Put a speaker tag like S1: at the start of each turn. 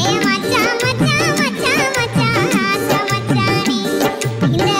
S1: ఏ మచ్చ మచ్చ మచ్చ మచ్చ హాస మచ్చాని ఇలా